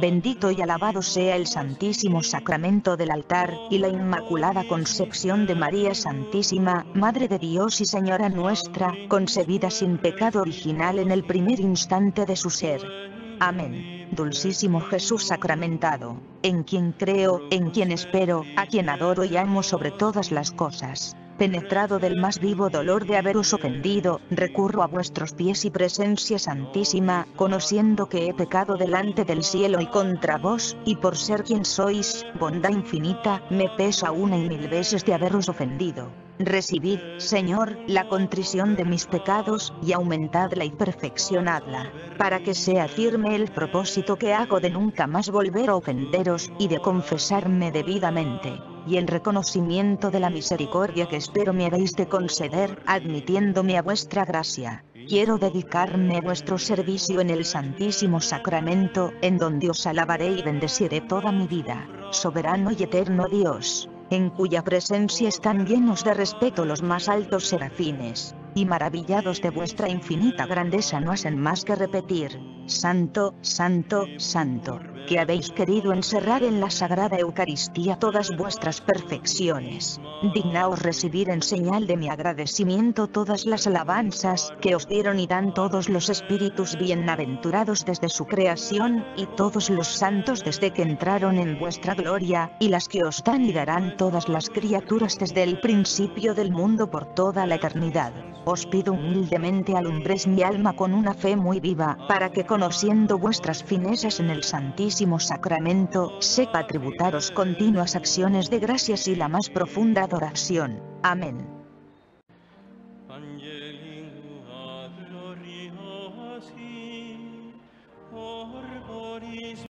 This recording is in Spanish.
Bendito y alabado sea el Santísimo Sacramento del altar, y la Inmaculada Concepción de María Santísima, Madre de Dios y Señora nuestra, concebida sin pecado original en el primer instante de su ser. Amén. Dulcísimo Jesús sacramentado, en quien creo, en quien espero, a quien adoro y amo sobre todas las cosas penetrado del más vivo dolor de haberos ofendido, recurro a vuestros pies y presencia santísima, conociendo que he pecado delante del cielo y contra vos, y por ser quien sois, bondad infinita, me pesa una y mil veces de haberos ofendido. Recibid, Señor, la contrición de mis pecados, y aumentadla y perfeccionadla, para que sea firme el propósito que hago de nunca más volver a ofenderos, y de confesarme debidamente y en reconocimiento de la misericordia que espero me habéis de conceder, admitiéndome a vuestra gracia. Quiero dedicarme a vuestro servicio en el Santísimo Sacramento, en donde os alabaré y bendeciré toda mi vida, soberano y eterno Dios, en cuya presencia están llenos de respeto los más altos serafines, y maravillados de vuestra infinita grandeza no hacen más que repetir, Santo, Santo, Santo que habéis querido encerrar en la Sagrada Eucaristía todas vuestras perfecciones. Dignaos recibir en señal de mi agradecimiento todas las alabanzas que os dieron y dan todos los espíritus bienaventurados desde su creación, y todos los santos desde que entraron en vuestra gloria, y las que os dan y darán todas las criaturas desde el principio del mundo por toda la eternidad os pido humildemente alumbres mi alma con una fe muy viva, para que conociendo vuestras finezas en el Santísimo Sacramento, sepa tributaros continuas acciones de gracias y la más profunda adoración. Amén.